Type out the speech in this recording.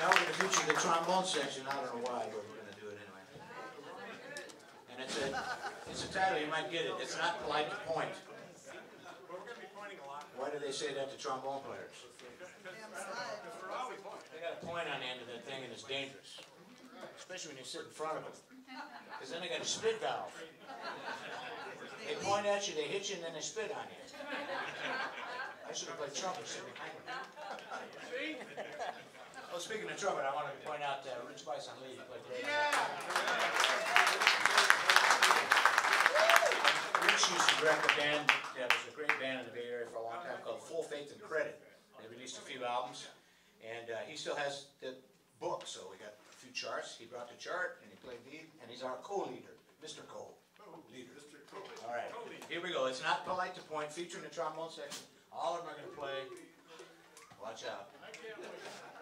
Now we're gonna feature the trombone section, I don't know why, but we're gonna do it anyway. And it's a, it's a title, you might get it, it's not polite to point. Why do they say that to trombone players? They got a point on the end of that thing and it's dangerous, especially when you sit in front of them. Because then they got a spit valve. They point at you, they hit you, and then they spit on you. I should have played trumpet Oh, speaking of trumpet, I want to point out uh, Rich Bice on Lee played great. Rich used to direct a band that was a great band in the Bay Area for a long time called Full Faith and Credit. They released a few albums, and uh, he still has the book, so we got a few charts. He brought the chart, and he played lead, and he's our co-leader, Mr. Cole. Leader. Mr. Cole. All right, here we go. It's not polite to point, featuring the trombone section. All of them are gonna play. Watch out. I can't wait.